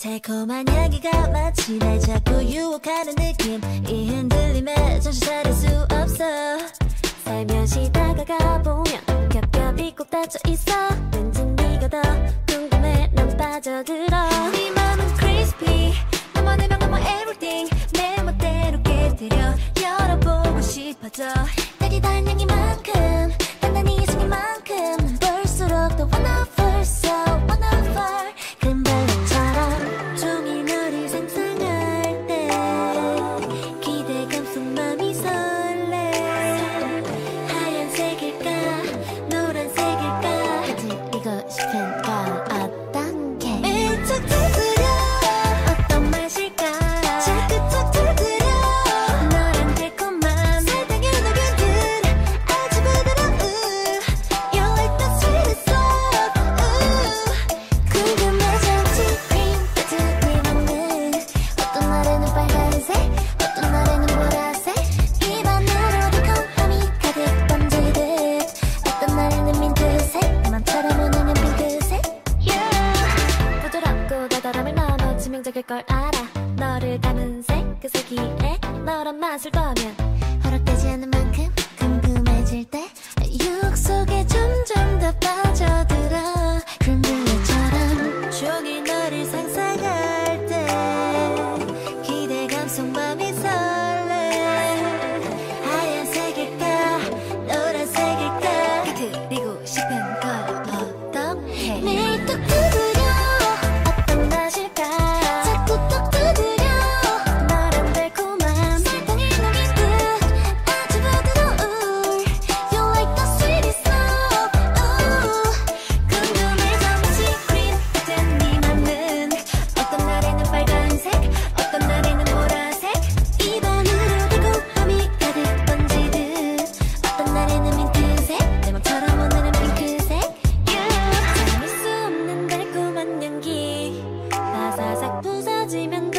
달콤한 향기가 마치 날 자꾸 유혹하는 느낌. 이 흔들림에 정신 차릴 수 없어. 살며시 다가가 보면 겹겹이 꼭 닫혀있어. spent time. 적을 걸 알아. 너를 담은 색그 세기에 너란 맛을 더하면 허락되지 않는 만큼 궁금해질 때 육 속에 점점 더 빠져 始めの